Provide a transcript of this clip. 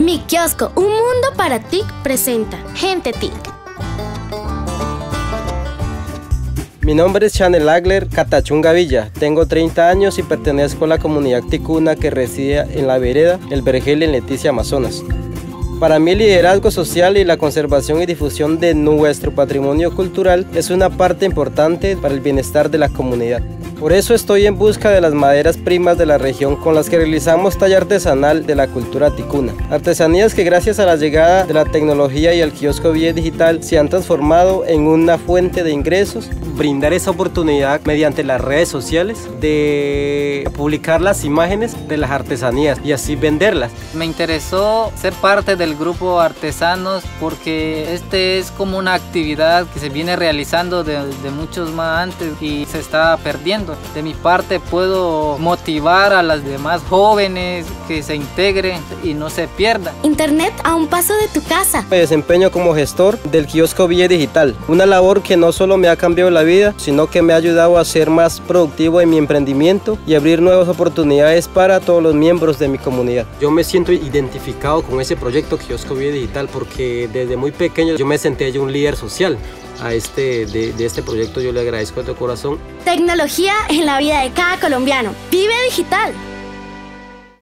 Mi kiosco, un mundo para TIC presenta Gente TIC. Mi nombre es Chanel Agler Catachunga Villa. Tengo 30 años y pertenezco a la comunidad ticuna que reside en la vereda El Vergel en Leticia, Amazonas. Para mí el liderazgo social y la conservación y difusión de nuestro patrimonio cultural es una parte importante para el bienestar de la comunidad. Por eso estoy en busca de las maderas primas de la región con las que realizamos talla artesanal de la cultura ticuna. Artesanías que gracias a la llegada de la tecnología y al kiosco vía digital se han transformado en una fuente de ingresos. Brindar esa oportunidad mediante las redes sociales de publicar las imágenes de las artesanías y así venderlas. Me interesó ser parte del grupo Artesanos porque este es como una actividad que se viene realizando de, de muchos más antes y se está perdiendo. De mi parte puedo motivar a las demás jóvenes que se integren y no se pierdan. Internet a un paso de tu casa. Me desempeño como gestor del kiosco Villa Digital, una labor que no solo me ha cambiado la vida, sino que me ha ayudado a ser más productivo en mi emprendimiento y abrir nuevas oportunidades para todos los miembros de mi comunidad. Yo me siento identificado con ese proyecto Kiosco Villa Digital porque desde muy pequeño yo me senté yo un líder social a este, de, este proyecto yo le agradezco de corazón. Tecnología en la vida de cada colombiano. Vive digital.